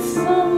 so